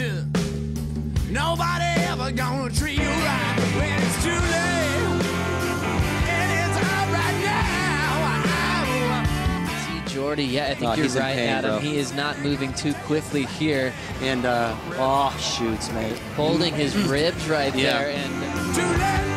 you. Nobody ever gonna treat you right when it's too late. And it's all right now. See Jordy, yeah, I think No, you're right, pain, Adam. bro. He is not moving too quickly here, And, uh, oh, shoots, mate. holding his ribs right Yeah. there. And Too late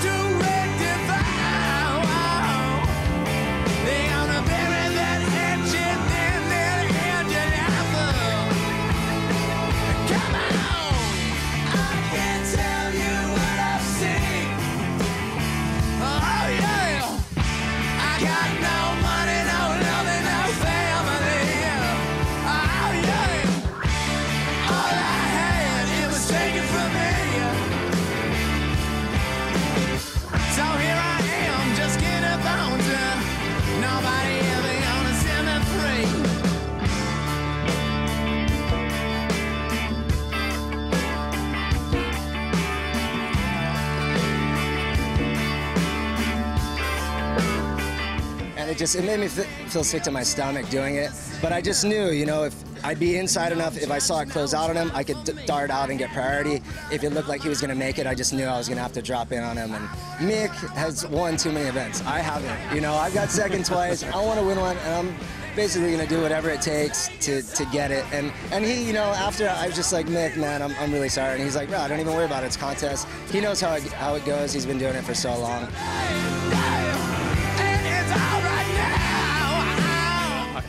it just it made me feel sick to my stomach doing it. But I just knew, you know, if I'd be inside enough, if I saw it close out on him, I could dart out and get priority. If it looked like he was going to make it, I just knew I was going to have to drop in on him. And Mick has won too many events. I haven't. You know, I've got second twice. I want to win one, and I'm basically going to do whatever it takes to, to get it. And and he, you know, after I was just like, Mick, man, I'm, I'm really sorry. And he's like, bro, don't even worry about it. It's contest. He knows how it, how it goes. He's been doing it for so long.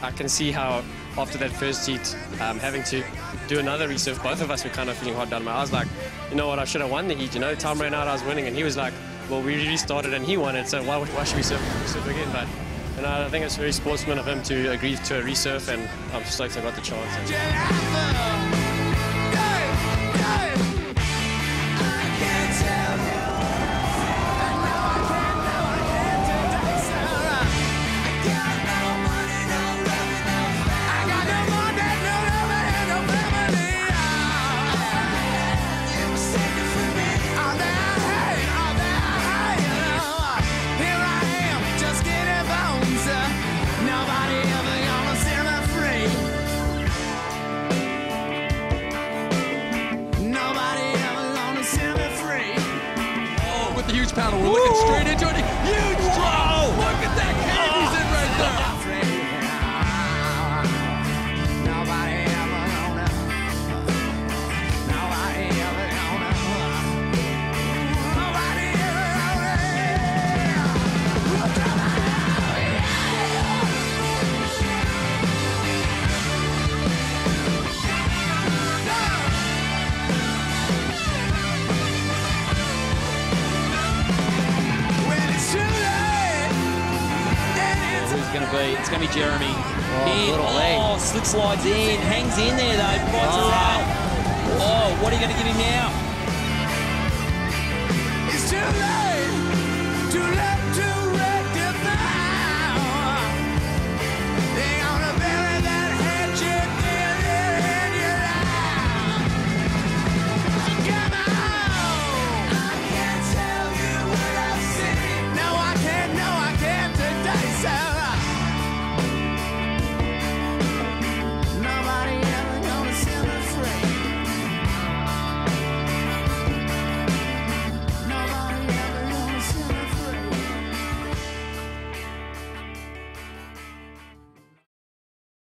I, can see how after that first heat, um, having to do another resurf, both of us were kind of feeling hard down. I was like, you know what, I should have won the heat. You know, time ran out, I was winning, and he was like, well, we restarted and he won it, so why, why should we surf, surf again? But you know, I think it's very sportsman of him to agree to a resurf, and I'm stoked I got the chance. With the huge paddle, we're looking straight be? It's going to be Jeremy. Oh, in. little. Oh, slip slides in. Hangs in there, though. Finds a oh. rail. Oh, what are you going to give him now? It's too late.